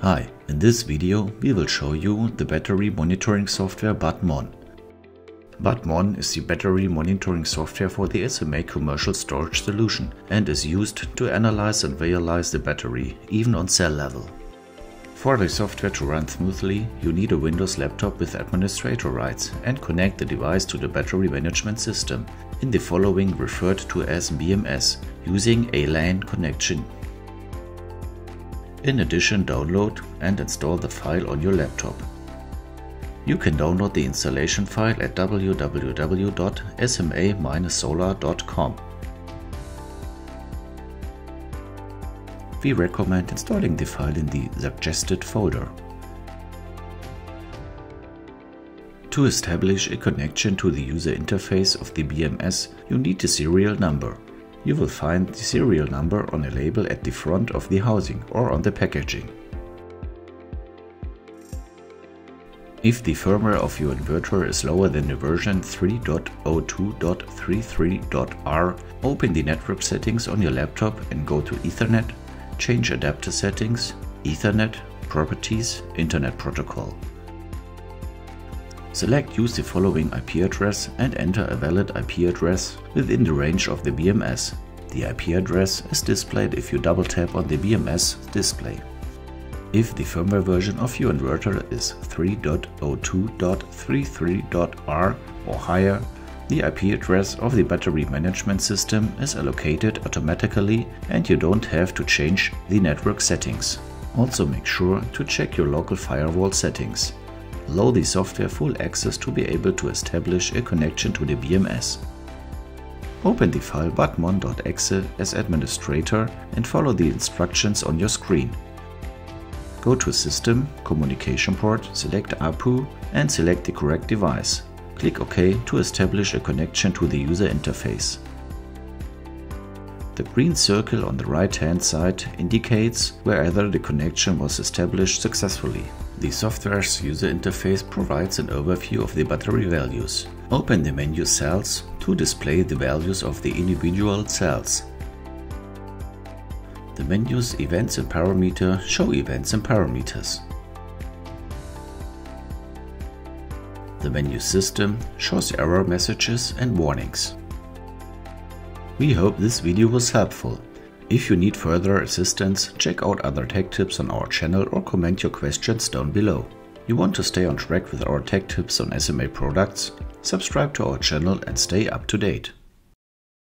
Hi, in this video we will show you the battery monitoring software Batmon. Batmon is the battery monitoring software for the SMA commercial storage solution and is used to analyze and visualize the battery, even on cell level. For the software to run smoothly, you need a Windows laptop with administrator rights and connect the device to the battery management system in the following referred to as BMS using a LAN connection. In addition download and install the file on your laptop. You can download the installation file at www.sma-solar.com. We recommend installing the file in the suggested folder. To establish a connection to the user interface of the BMS, you need the serial number. You will find the serial number on a label at the front of the housing or on the packaging. If the firmware of your inverter is lower than the version 3.02.33.r, open the network settings on your laptop and go to Ethernet, change adapter settings, Ethernet, Properties, Internet Protocol. Select use the following IP address and enter a valid IP address within the range of the BMS. The IP address is displayed if you double tap on the BMS display. If the firmware version of your inverter is 3.02.33.r or higher, the IP address of the battery management system is allocated automatically and you don't have to change the network settings. Also make sure to check your local firewall settings. Allow the software full access to be able to establish a connection to the BMS. Open the file batmon.exe as administrator and follow the instructions on your screen. Go to System, Communication Port, select APU and select the correct device. Click OK to establish a connection to the user interface. The green circle on the right hand side indicates whether the connection was established successfully. The software's user interface provides an overview of the battery values. Open the menu Cells to display the values of the individual cells. The menus Events and Parameter show events and parameters. The menu System shows error messages and warnings. We hope this video was helpful. If you need further assistance, check out other tech tips on our channel or comment your questions down below. You want to stay on track with our tech tips on SMA products? Subscribe to our channel and stay up to date.